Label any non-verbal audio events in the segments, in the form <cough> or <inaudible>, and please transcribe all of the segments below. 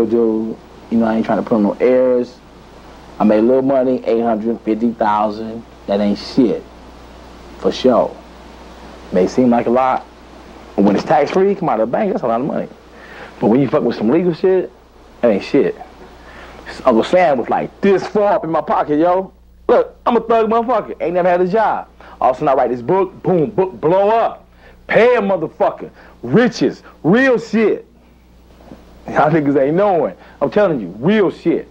real dude. You know, I ain't trying to put on no airs. I made a little money, 850000 That ain't shit. For sure. May seem like a lot. But when it's tax-free, come out of the bank, that's a lot of money. But when you fuck with some legal shit, that ain't shit. Uncle Sam was like this far up in my pocket, yo. Look, I'm a thug motherfucker. Ain't never had a job. All of a sudden I write this book, boom, book blow up. Pay a motherfucker. Riches, real shit. <laughs> Y'all niggas ain't knowing. I'm telling you, real shit.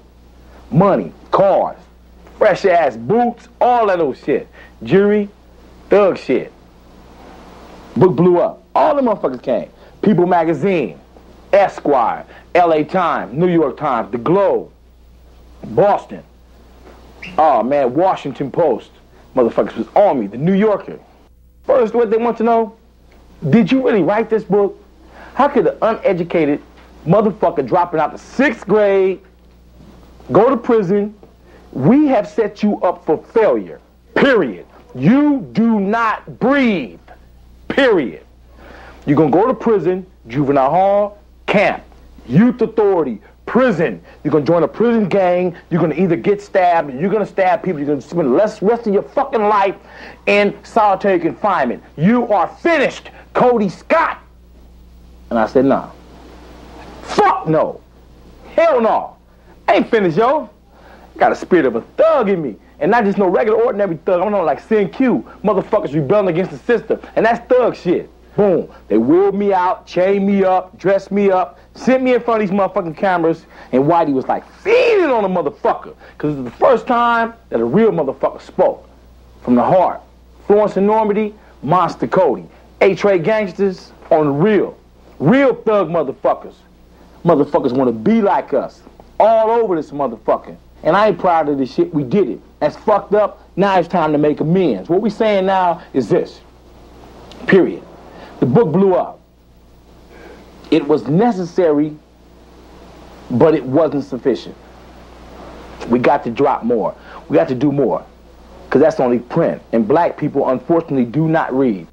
Money, cars, fresh ass boots, all that old shit. Jury, thug shit. Book blew up. All the motherfuckers came. People Magazine, Esquire, LA Times, New York Times, The Globe, Boston. Oh man, Washington Post. Motherfuckers was on me. The New Yorker. First, what they want to know, did you really write this book? How could an uneducated motherfucker dropping out the sixth grade, go to prison, we have set you up for failure. Period. You do not breathe. Period. You're going to go to prison, juvenile hall, camp, youth authority, prison. You're going to join a prison gang. You're going to either get stabbed, you're going to stab people. You're going to spend the rest of your fucking life in solitary confinement. You are finished, Kody Scott. And I said, nah. Fuck no. Hell no. I ain't finished, yo. Got a spirit of a thug in me. And not just no regular, ordinary thug. I'm not like CNQ. Motherfuckers rebelling against the system. And that's thug shit. Boom. They wheeled me out, chained me up, dressed me up, sent me in front of these motherfucking cameras, and Whitey was like feeding on a motherfucker. Because it was the first time that a real motherfucker spoke. From the heart. Florence and Normandy, Monster Kody. A-Trade gangsters on the real. Real thug motherfuckers. Motherfuckers want to be like us. All over this motherfucker. And I ain't proud of this shit. We did it. That's fucked up. Now it's time to make amends. What we saying now is this. Period. The book blew up. It was necessary, but it wasn't sufficient. We got to drop more. We got to do more. Because that's only print. And black people, unfortunately, do not read.